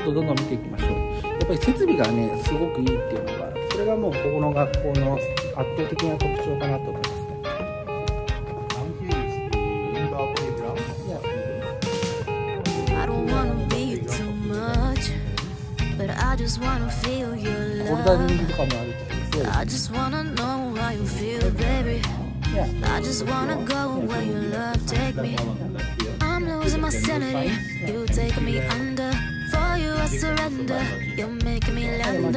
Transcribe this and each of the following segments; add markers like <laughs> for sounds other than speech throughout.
っとどんどん見ていきましょうやっぱり設備がねすごくいいっていうのがそれがもうここの学校の圧倒的な特徴かなと思いますねボルダリングとかもあるけどそうですね Yeah. I just wanna go where your love take me. I'm losing my sanity. You take me under. surrender. You're making me land on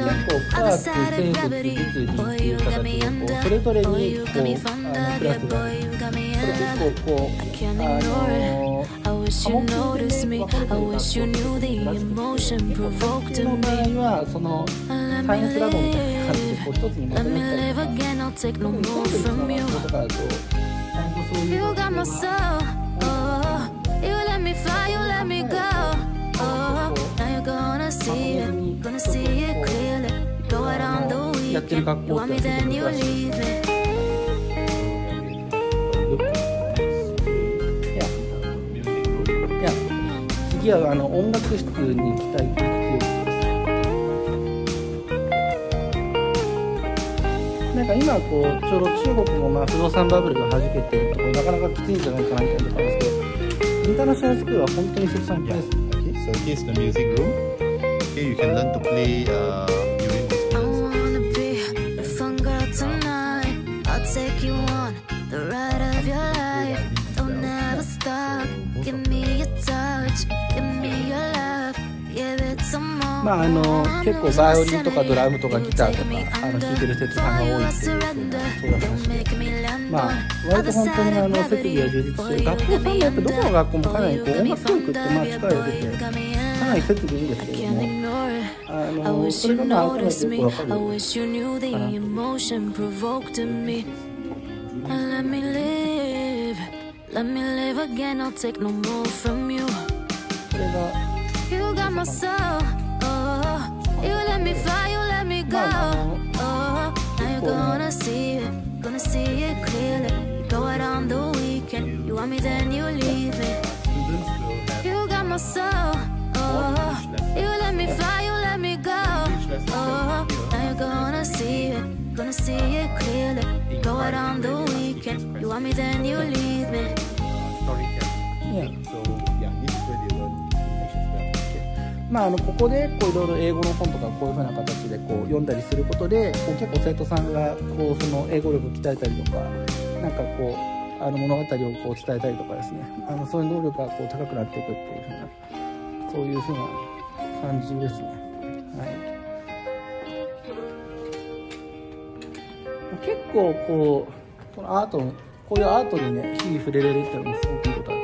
other side of gravity. Boy, you got me under. Boy, you got me fond of. Boy, you got me in. I can't ignore it. I wish you noticed me. I wish you knew the emotion provoked in me. Let me live. <laughs> Let me live again. I'll take no more from you. You got my soul. On the weekend. You want me, then you leave me. いやいや次はあの音楽室に行きたいっていうことですなんか今こうちょうど中国もまあ不動産バブルが弾けてるとなかなかきついんじゃないかなみたいなところですけどインターナショナルスクールは本当に切さんです Okay, so here's the music room. Here you can learn to play uh, take you on the ride of your life. Don't ever stop. Give me your touch, give me your love. Give it some more. まああの結構バイオリンとかドラムとかギターとかあの弾いてる生徒さんが多いっていうそういう話でまあ割と本当にあの設備が充実してる学校さんもやっぱどこの学校もかなりこう音楽教育ってまあ力を入れて かなり設備いいんですけども I あの wish そ you れがまあ改め noticed て me. よくわか I る wish you knew the emotion provoked in me. Let me live. Let me live again. I'll take no more from you. それが You got my soul. Oh, you let me fly. You let me go. Oh, now you're gonna see it. Gonna see it clearly. Go out on the weekend. You want me, then you leave me. students will have You got my soul. まあ、あのここでいろいろ英語の本とかこういうふうな形でこう読んだりすることで結構生徒さんがこうその英語力鍛えたりとか,なんかこうあの物語をこう伝えたりとかですね。あのそういう能力がこう高くなっていくっていうふうなそういうふうな感じですね。はい結構こうこのアートこういうアートにね日々触れれるっていうのもすごくいいことだと